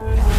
Bye.